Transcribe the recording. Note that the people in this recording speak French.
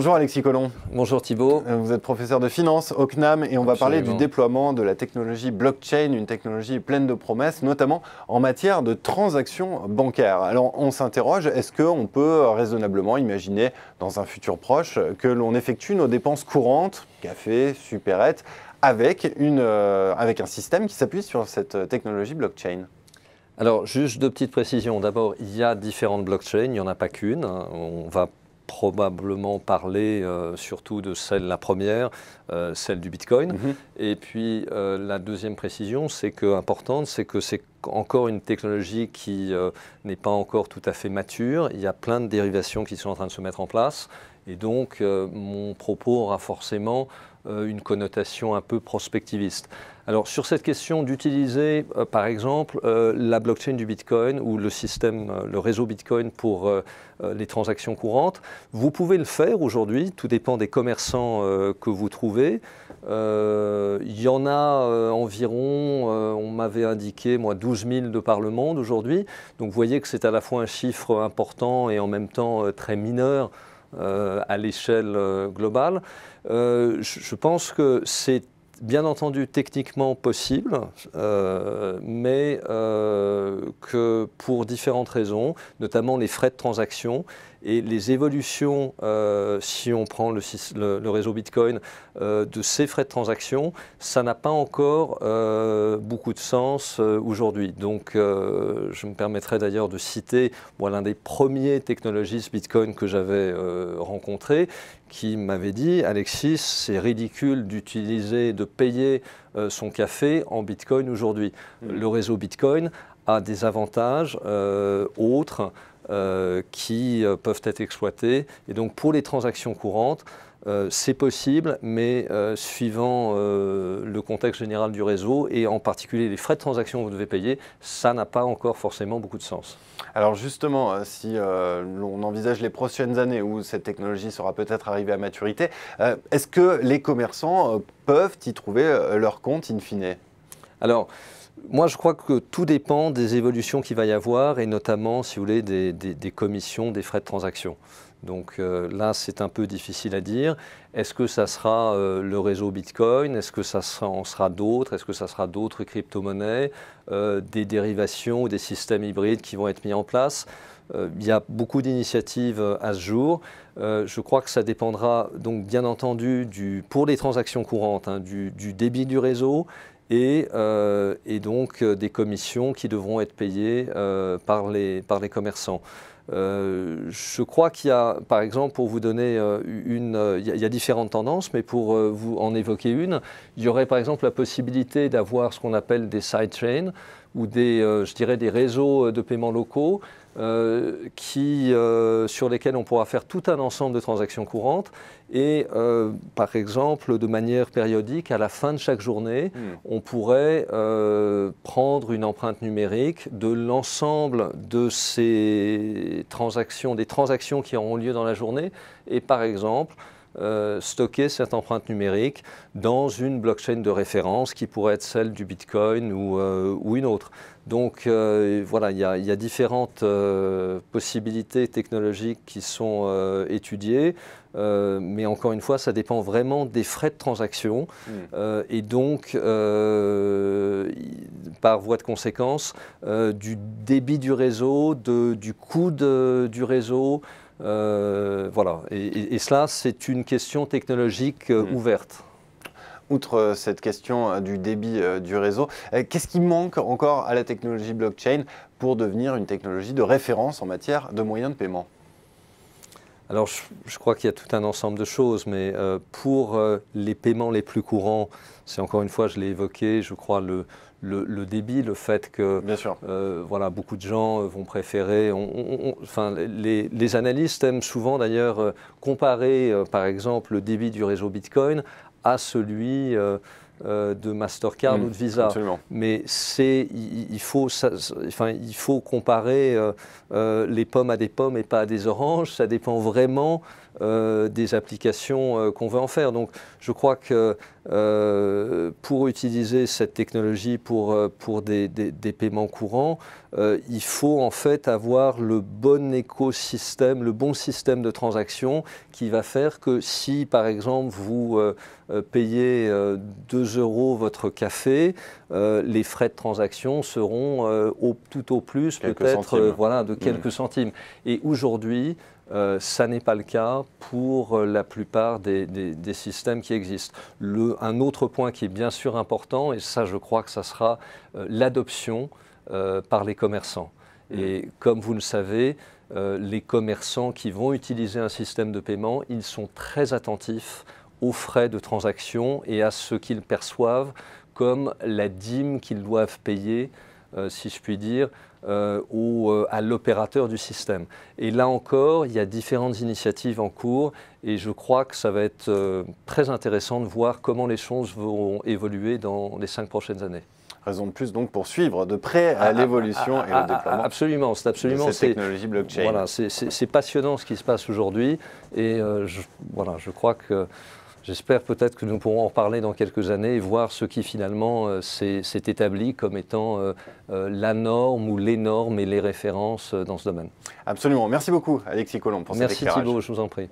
Bonjour Alexis Collomb. Bonjour Thibault. Euh, vous êtes professeur de finance au CNAM et on va parler du déploiement de la technologie blockchain, une technologie pleine de promesses, notamment en matière de transactions bancaires. Alors on s'interroge, est-ce qu'on peut raisonnablement imaginer dans un futur proche que l'on effectue nos dépenses courantes, café, supérette, avec, une, euh, avec un système qui s'appuie sur cette technologie blockchain? Alors, juste deux petites précisions. D'abord, il y a différentes blockchains, il n'y en a pas qu'une. On va probablement parler euh, surtout de celle, la première, euh, celle du Bitcoin. Mhm. Et puis euh, la deuxième précision, c'est que importante, c'est que c'est encore une technologie qui n'est pas encore tout à fait mature. Il y a plein de dérivations qui sont en train de se mettre en place. Et donc mon propos aura forcément une connotation un peu prospectiviste. Alors sur cette question d'utiliser euh, par exemple euh, la blockchain du Bitcoin ou le système, euh, le réseau Bitcoin pour les transactions courantes, vous pouvez le faire aujourd'hui, tout dépend des commerçants que vous trouvez. Il y en a environ, on m'avait indiqué, moi, 12 000 de par le monde aujourd'hui. Donc vous voyez que c'est à la fois un chiffre important et en même temps très mineur à l'échelle globale. je pense que c'est bien entendu techniquement possible, euh, mais euh, que pour différentes raisons, notamment les frais de transaction et les évolutions, euh, si on prend le, réseau Bitcoin, de ces frais de transaction, ça n'a pas encore beaucoup de sens aujourd'hui. Donc je me permettrai d'ailleurs de citer l'un des premiers technologistes Bitcoin que j'avais rencontré, qui m'avait dit Alexis, c'est ridicule d'utiliser, de payer euh, son café en Bitcoin aujourd'hui. Mm. Le réseau Bitcoin a des avantages euh, autres euh, qui peuvent être exploités. Et donc pour les transactions courantes, euh, c'est possible, mais euh, suivant euh, le contexte général du réseau et en particulier les frais de transaction que vous devez payer, ça n'a pas encore forcément beaucoup de sens. Alors justement, si l'on envisage les prochaines années où cette technologie sera peut-être arrivée à maturité, est-ce que les commerçants peuvent y trouver leur compte in fine? Alors, moi, je crois que tout dépend des évolutions qu'il va y avoir et notamment, si vous voulez, des commissions, des frais de transaction. Donc euh, là, c'est un peu difficile à dire. Est-ce que ça sera euh, le réseau Bitcoin? Est-ce que ça en sera d'autres? Est-ce que ça sera d'autres crypto-monnaies? Euh, Des dérivations ou des systèmes hybrides qui vont être mis en place? Il y a beaucoup d'initiatives à ce jour. je crois que ça dépendra donc bien entendu du, pour les transactions courantes hein, du, débit du réseau et, et, donc des commissions qui devront être payées par, les, par les commerçants. Euh, je crois qu'il y a, par exemple, pour vous donner euh, une, euh, il y, a, différentes tendances, mais pour vous en évoquer une, il y aurait par exemple la possibilité d'avoir ce qu'on appelle des sidechains ou des, je dirais, des réseaux de paiement locaux euh, qui, euh, sur lesquels on pourra faire tout un ensemble de transactions courantes. Et euh, par exemple, de manière périodique, à la fin de chaque journée, hmm. on pourrait prendre une empreinte numérique de l'ensemble de ces transactions, des transactions qui auront lieu dans la journée, et par exemple, stocker cette empreinte numérique dans une blockchain de référence qui pourrait être celle du Bitcoin ou, ou une autre. Donc euh, voilà, il y, a différentes euh, possibilités technologiques qui sont euh, étudiées, mais encore une fois, ça dépend vraiment des frais de transaction mm. et donc, par voie de conséquence, du débit du réseau, du coût du réseau. Voilà, et, cela, c'est une question technologique mm. ouverte. Outre euh, cette question euh, du débit euh, du réseau, qu'est-ce qui manque encore à la technologie blockchain pour devenir une technologie de référence en matière de moyens de paiement? Alors, je, crois qu'il y a tout un ensemble de choses, mais pour les paiements les plus courants, c'est encore une fois, je l'ai évoqué, je crois, le, le, débit, le fait que Bien sûr. voilà, beaucoup de gens vont préférer. enfin, les, les, analystes aiment souvent d'ailleurs comparer, par exemple, le débit du réseau Bitcoin à celui euh, euh, de Mastercard mm, ou de Visa. Mais c'est, il, faut, enfin, il faut comparer euh, les pommes à des pommes et pas à des oranges. Ça dépend vraiment des applications qu'on veut en faire. Donc je crois que pour utiliser cette technologie pour, pour des, des, paiements courants, il faut en fait avoir le bon écosystème, le bon système de transaction qui va faire que si par exemple vous payez 2 euros votre café, les frais de transaction seront au, tout au plus peut-être voilà, de quelques mmh. centimes. Et aujourd'hui, euh, ça n'est pas le cas pour euh, la plupart des, systèmes qui existent. un autre point qui est bien sûr important, et ça je crois que ça sera euh, l'adoption par les commerçants. Mmh. Et comme vous le savez, les commerçants qui vont utiliser un système de paiement, ils sont très attentifs aux frais de transaction et à ce qu'ils perçoivent comme la dîme qu'ils doivent payer si je puis dire, euh, euh, à l'opérateur du système. Et là encore, il y a différentes initiatives en cours et je crois que ça va être très intéressant de voir comment les choses vont évoluer dans les cinq prochaines années. Raison de plus donc pour suivre de près à, l'évolution et au déploiement. Absolument, c'est absolument de cette technologie blockchain. Voilà, c'est passionnant ce qui se passe aujourd'hui et je, voilà, je crois que J'espère peut-être que nous pourrons en reparler dans quelques années et voir ce qui finalement euh, s'est établi comme étant euh, euh, la norme ou les normes et les références dans ce domaine. Absolument. Merci beaucoup Alexis Colomb pour Merci cet éclairage. Merci Thibault, je vous en prie.